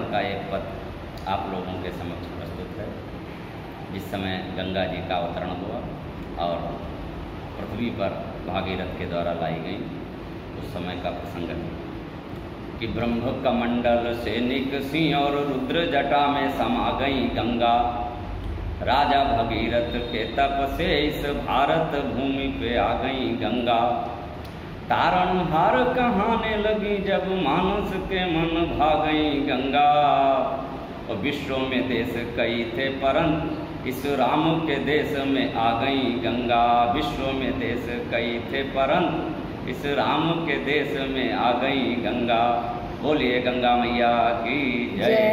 का एक पद आप लोगों के समक्ष प्रस्तुत है। जिस समय गंगा जी का अवतरण हुआ और पृथ्वी पर भागीरथ के द्वारा लाई गई उस समय का प्रसंग है कि ब्रह्म कमंडल से सिंह और रुद्र जटा में समा गई गंगा। राजा भगीरथ के तप से इस भारत भूमि पे आ गई गंगा। तारण हार कहाने लगी जब मानस के मन भागई गंगा। और विश्व में देश कई थे परंत इस राम के देश में आ गई गंगा। विश्व में देश कई थे परंत इस राम के देश में आ गई गंगा। बोलिए गंगा मैया की जय।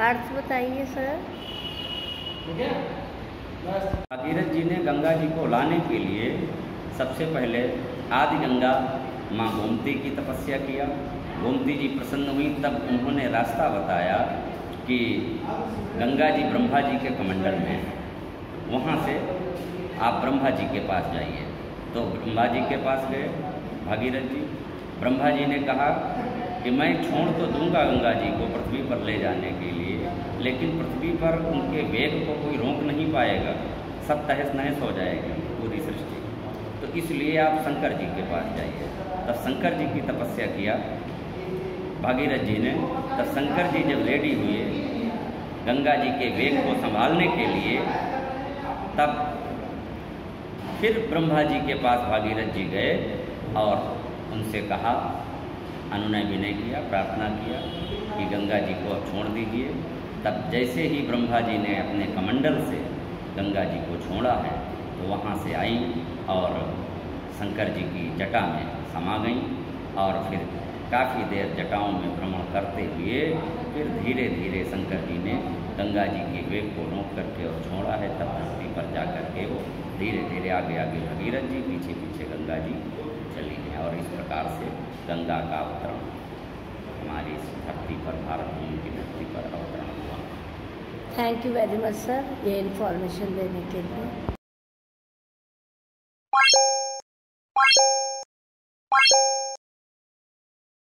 अर्थ बताइए सर। भागीरथ जी ने गंगा जी को लाने के लिए सबसे पहले आदि गंगा माँ गोमती की तपस्या किया। गोमती जी प्रसन्न हुई, तब उन्होंने रास्ता बताया कि गंगा जी ब्रह्मा जी के कमंडल में है। वहाँ से आप ब्रह्मा जी के पास जाइए। तो ब्रह्मा जी के पास गए भागीरथ जी। ब्रह्मा जी ने कहा कि मैं छोड़ तो दूँगा गंगा जी को पृथ्वी पर ले जाने के लिए। लेकिन पृथ्वी पर उनके वेग को कोई रोक नहीं पाएगा। सब तहस नहस हो जाएगी पूरी सृष्टि। तो इसलिए आप शंकर जी के पास जाइए। तब शंकर जी की तपस्या किया। भागीरथ जी ने, तब शंकर जी जब रेडी हुए गंगा जी के वेग को संभालने के लिए, तब फिर ब्रह्मा जी के पास भागीरथ जी गए और उनसे कहा, अनुनय विनय किया, प्रार्थना किया कि गंगा जी को छोड़ दीजिए। तब जैसे ही ब्रह्मा जी ने अपने कमंडल से गंगा जी को छोड़ा है तो वहाँ से आई और शंकर जी की जटा में समा गई और फिर काफ़ी देर जटाओं में भ्रमण करते हुए फिर धीरे धीरे शंकर जी ने गंगा जी के वेग को रोक करके और छोड़ा है, तब धरती पर जा कर के वो धीरे धीरे आगे आगे भगीरथ जी पीछे पीछे गंगा जी चली हैं और इस प्रकार से गंगा का अवतरण हमारी इस धरती पर भारत भूमि की thank you very much sir ये इन्फॉर्मेशन देने के लिए।